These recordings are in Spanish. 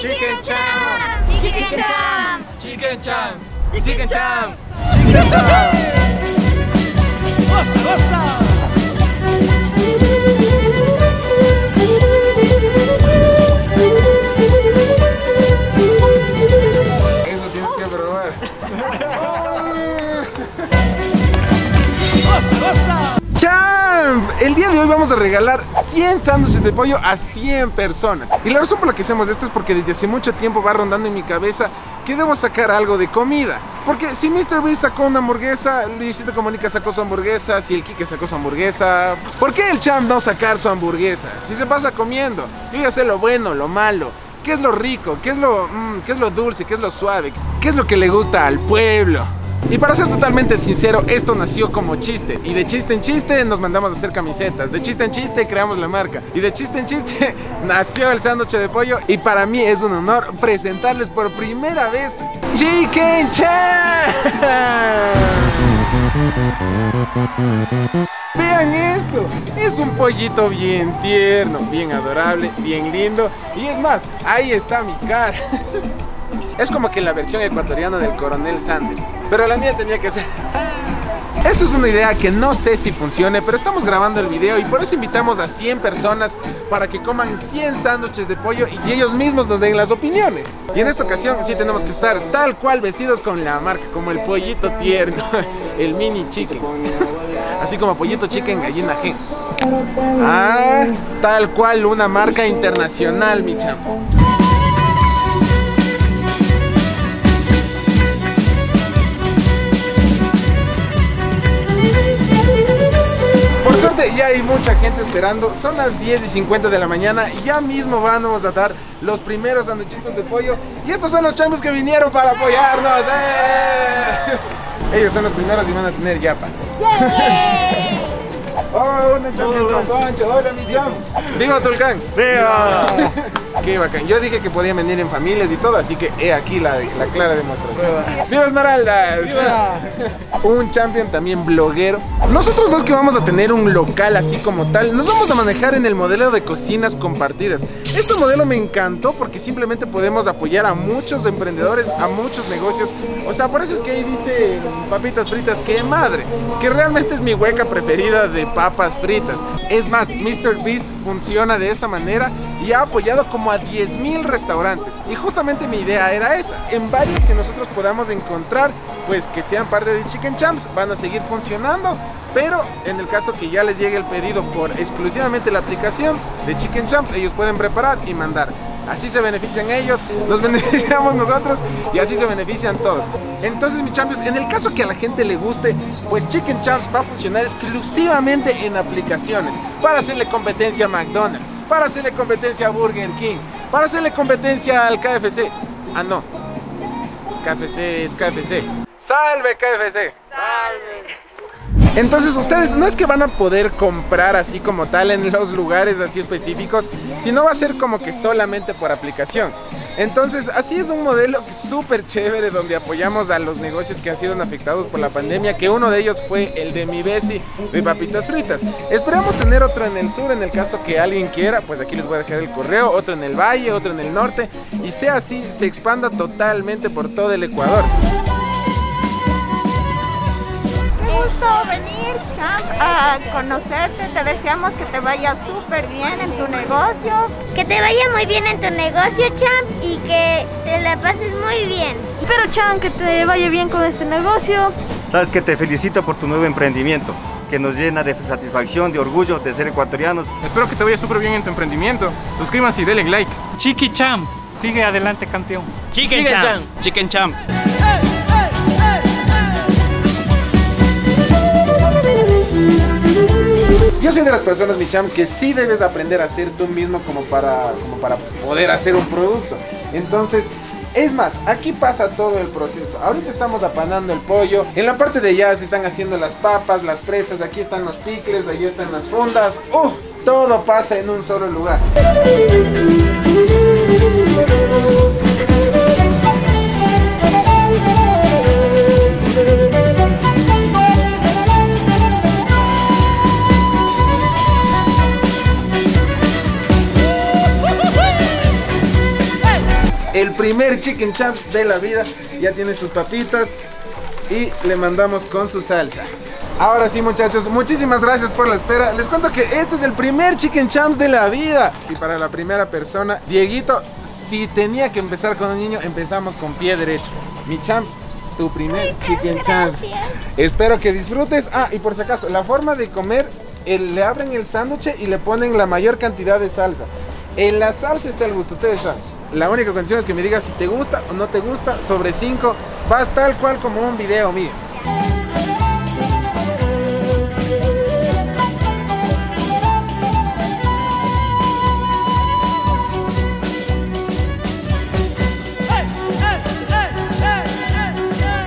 Chicken Champ. Chicken Champ. Chicken Champ. Chicken Champ. Chicken Champ. ¡Goza, goza! Hoy vamos a regalar 100 sándwiches de pollo a 100 personas. Y la razón por la que hacemos esto es porque desde hace mucho tiempo va rondando en mi cabeza que debo sacar algo de comida. Porque si Mr. Beast sacó una hamburguesa, Luisito Comunica sacó su hamburguesa, si el Kike sacó su hamburguesa, ¿por qué el Champ no sacar su hamburguesa? Si se pasa comiendo, yo ya sé lo bueno, lo malo. ¿Qué es lo rico? ¿Qué es lo, mm, qué es lo dulce? ¿Qué es lo suave? ¿Qué es lo que le gusta al pueblo? Y para ser totalmente sincero, esto nació como chiste. Y de chiste en chiste nos mandamos a hacer camisetas. De chiste en chiste creamos la marca. Y de chiste en chiste nació el sándwich de pollo. Y para mí es un honor presentarles por primera vez Chicken Champ. Vean esto, es un pollito bien tierno, bien adorable, bien lindo. Y es más, ahí está mi cara. Es como que la versión ecuatoriana del coronel Sanders. Pero la mía tenía que ser... Esto es una idea que no sé si funcione, pero estamos grabando el video y por eso invitamos a 100 personas para que coman 100 sándwiches de pollo y ellos mismos nos den las opiniones. Y en esta ocasión sí tenemos que estar tal cual vestidos con la marca, como el pollito tierno, el mini chicken. Así como pollito chicken, gallina G. Ah, tal cual una marca internacional, mi chamo. Suerte ya hay mucha gente esperando. Son las 10 y 50 de la mañana y ya mismo vamos a dar los primeros sanduchitos de pollo. Y estos son los chambos que vinieron para apoyarnos. ¡eh! Ellos son los primeros y van a tener yapa. Oh, una champion Concho. Hola, mi cham. ¡Viva Tulcán! ¡Viva! Qué bacán. Yo dije que podían venir en familias y todo, así que he aquí la, la clara demostración. ¡Viva Esmeralda! Un champion también bloguero. Nosotros dos que vamos a tener un local así como tal, nos vamos a manejar en el modelo de cocinas compartidas. Este modelo me encantó porque simplemente podemos apoyar a muchos emprendedores, a muchos negocios. O sea, por eso es que ahí dice papitas fritas, que madre, que realmente es mi hueca preferida de papas fritas. Es más, Mr. Beast funciona de esa manera y ha apoyado como a 10.000 restaurantes. Y justamente mi idea era esa, en varios que nosotros podamos encontrar, pues que sean parte de Chicken Champs, van a seguir funcionando. Pero en el caso que ya les llegue el pedido por exclusivamente la aplicación de Chicken Champs, ellos pueden preparar y mandar. Así se benefician ellos, nos beneficiamos nosotros y así se benefician todos. Entonces, mis champions, en el caso que a la gente le guste, pues Chicken Champs va a funcionar exclusivamente en aplicaciones para hacerle competencia a McDonald's, para hacerle competencia a Burger King, para hacerle competencia al KFC. Ah, no. KFC es KFC. ¡Salve KFC! Entonces ustedes no es que van a poder comprar así como tal en los lugares así específicos, sino va a ser como que solamente por aplicación. Entonces así es un modelo súper chévere donde apoyamos a los negocios que han sido afectados por la pandemia, que uno de ellos fue el de mi Bessie de papitas fritas. Esperamos tener otro en el sur en el caso que alguien quiera, pues aquí les voy a dejar el correo, otro en el valle, otro en el norte y sea así, se expanda totalmente por todo el Ecuador. Gusto venir, Champ, a conocerte. Te deseamos que te vaya súper bien en tu negocio. Que te vaya muy bien en tu negocio, Champ, y que te la pases muy bien. Espero, Chan, que te vaya bien con este negocio. Sabes que te felicito por tu nuevo emprendimiento, que nos llena de satisfacción, de orgullo de ser ecuatorianos. Espero que te vaya súper bien en tu emprendimiento. Suscríbanse y denle like. Chiqui Champ. Sigue adelante, campeón. Chicken, Champ. Chicken Champ. Yo soy de las personas, mi cham, que sí debes aprender a hacer tú mismo como para, como para poder hacer un producto. Entonces, es más, aquí pasa todo el proceso. Ahorita estamos apanando el pollo. En la parte de allá se están haciendo las papas, las presas. Aquí están los picles, de allá están las fundas. ¡Uh! Todo pasa en un solo lugar. Primer chicken champs de la vida. Ya tiene sus papitas y le mandamos con su salsa. Ahora sí, muchachos, muchísimas gracias por la espera. Les cuento que este es el primer chicken champs de la vida. Y para la primera persona, Dieguito, si tenía que empezar con un niño, empezamos con pie derecho. Mi champ, tu primer chicken champs. Espero que disfrutes. Ah, y por si acaso, la forma de comer, el- le abren el sándwich y le ponen la mayor cantidad de salsa. En la salsa está el gusto, ustedes saben. La única condición es que me digas si te gusta o no te gusta. Sobre 5, vas tal cual como un video, miren.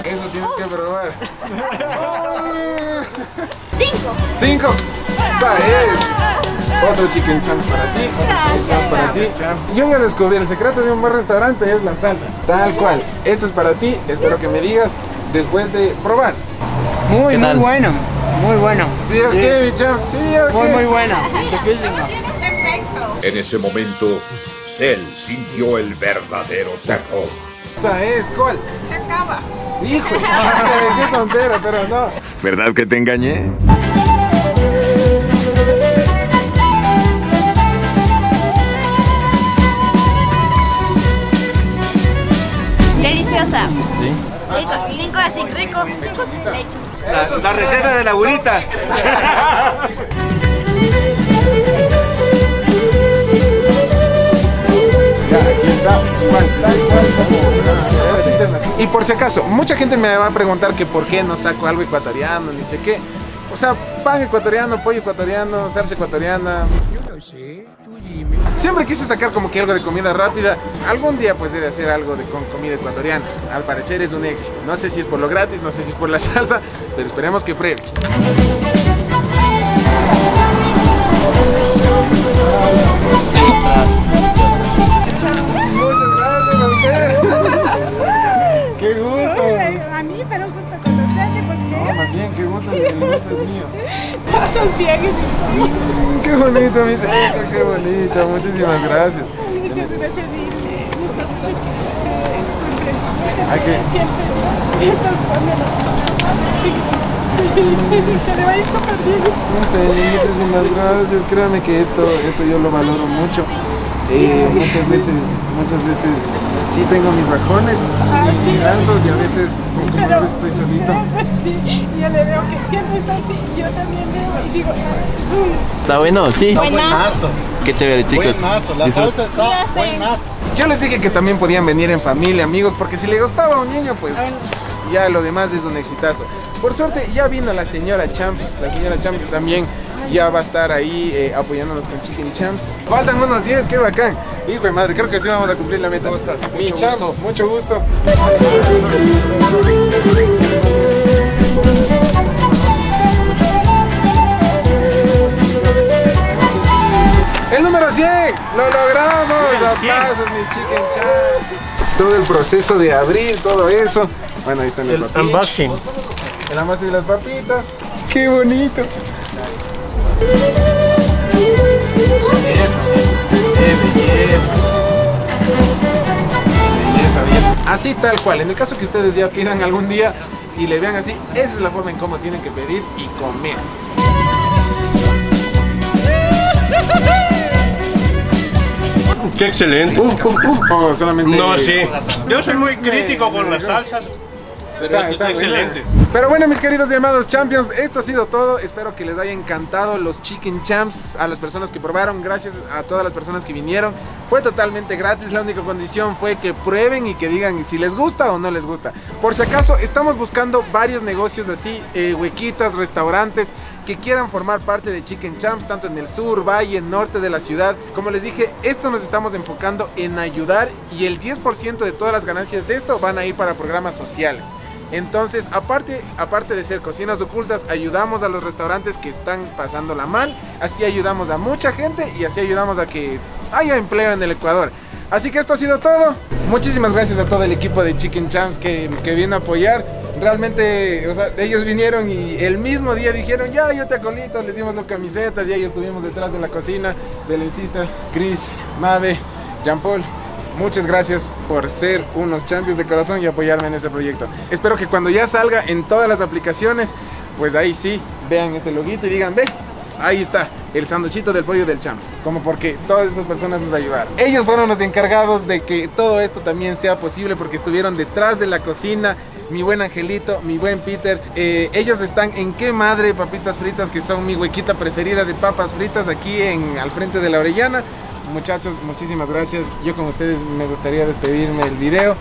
Eso tienes que probar. Cinco. 5. Esa es. Otro chicken champ para ti. Otro chicken champ para ti. Yo ya descubrí el secreto de un buen restaurante es la salsa. Tal cual. Esto es para ti. Espero que me digas después de probar. Muy, muy bueno. Muy bueno. ¿Sí o qué, mi champ? ¿Sí o qué? Muy, muy bueno. En ese momento, Cell sintió el verdadero terror. Esa es. ¿Cuál? Se acaba. Hijo, qué tontera, pero no. ¿Verdad que te engañé? Deliciosa. Rico, cinco así, rico. Cinco. La, la receta de la abuelita. Y por si acaso, mucha gente me va a preguntar que por qué no saco algo ecuatoriano, ni sé qué. O sea, pan ecuatoriano, pollo ecuatoriano, salsa ecuatoriana. Siempre quise sacar como que algo de comida rápida. Algún día pues debe hacer algo de, con comida ecuatoriana. Al parecer es un éxito. No sé si es por lo gratis, no sé si es por la salsa, pero esperemos que pruebe. Muchas gracias a ustedes. Qué gusto. A mí, pero un gusto conocerte No, porque más bien, qué gusto, el gusto es mío. Muchos viajes Qué bonito, mi señor, qué bonito. Muchísimas gracias. muchas gracias y me gusta mucho que siempre nos pone las cosas. No sé, muchísimas gracias. Créame que esto, esto yo lo valoro mucho. Eh, muchas veces, muchas veces sí tengo mis bajones y altos y a veces, como a veces estoy solito. Sí, yo le veo que siempre está así. y Yo también veo y digo, "Ah, es un Está bueno, sí. buenazo. Qué chévere, chicos. Buenazo, la salsa está buenazo. Yo les dije que también podían venir en familia, amigos, porque si le gustaba a un niño, pues ya lo demás es un exitazo. Por suerte ya vino la señora Champ, la señora Champ también ya va a estar ahí eh, apoyándonos con Chicken Champs. Faltan unos 10, qué bacán. Hijo de madre, creo que sí vamos a cumplir la meta. Mi Champ, mucho gusto. El número 100, lo logramos. Aplausos, mis Chicken Champs. Todo el proceso de abrir, todo eso. Bueno, ahí están El los papitas. unboxing. El unboxing de las papitas. Qué bonito. Belleza, qué belleza. Belleza, belleza. Así tal cual. En el caso que ustedes ya pidan algún día y le vean así, esa es la forma en cómo tienen que pedir y comer. Qué excelente. Uf, uf, uf. Oh, solamente. No, sí. Yo soy muy crítico con las salsas, pero Está- esto está, está buena. excelente. Pero bueno, mis queridos y amados champions, esto ha sido todo. Espero que les haya encantado los Chicken Champs a las personas que probaron. Gracias a todas las personas que vinieron. Fue totalmente gratis. La única condición fue que prueben y que digan si les gusta o no les gusta. Por si acaso, estamos buscando varios negocios así, eh, huequitas, restaurantes que quieran formar parte de Chicken Champs, tanto en el sur, valle, norte de la ciudad. Como les dije, esto nos estamos enfocando en ayudar y el 10% de todas las ganancias de esto van a ir para programas sociales. Entonces, aparte, aparte de ser cocinas ocultas, ayudamos a los restaurantes que están pasándola mal. Así ayudamos a mucha gente y así ayudamos a que haya empleo en el Ecuador. Así que esto ha sido todo. Muchísimas gracias a todo el equipo de Chicken Champs que, que vino a apoyar. Realmente, o sea, ellos vinieron y el mismo día dijeron, ya, yo te acolito, les dimos las camisetas y ahí estuvimos detrás de la cocina. Belencita, Chris, Mabe, Jean Paul. Muchas gracias por ser unos champions de corazón y apoyarme en este proyecto. Espero que cuando ya salga en todas las aplicaciones, pues ahí sí, vean este loguito y digan, ve, ahí está, el sanduchito del pollo del champ. Como porque todas estas personas nos ayudaron. Ellos fueron los encargados de que todo esto también sea posible porque estuvieron detrás de la cocina. Mi buen Angelito, mi buen Peter. Eh, ellos están en qué madre papitas fritas, que son mi huequita preferida de papas fritas aquí en, al frente de la Orellana. Muchachos, muchísimas gracias. Yo con ustedes me gustaría despedirme el video.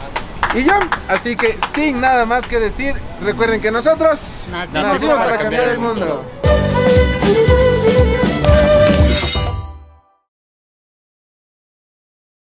Y ya, así que sin nada más que decir, recuerden que nosotros Nacimos para cambiar el mundo.